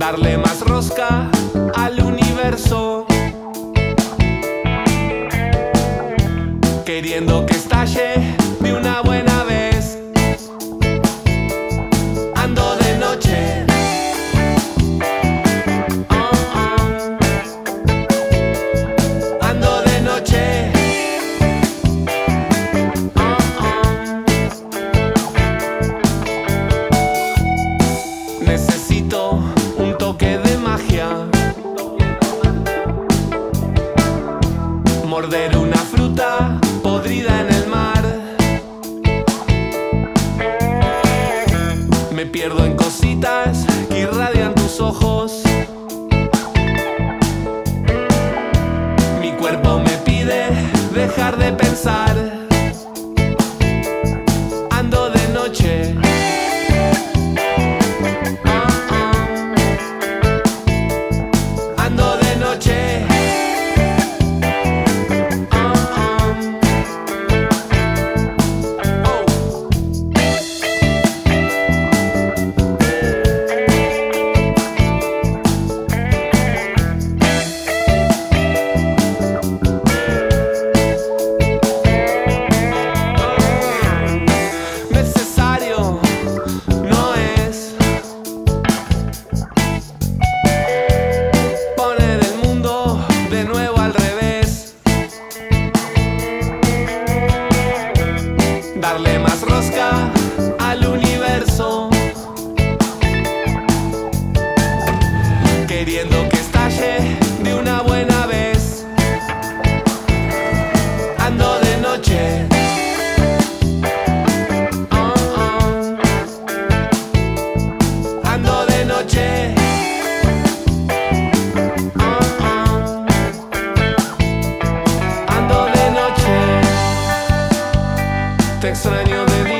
darle más rosca al universo. Queriendo que estalle dejar de pensar. de una buena vez. Ando de noche. Oh, oh. Ando de noche. Oh, Ando de noche. Te extraño de día.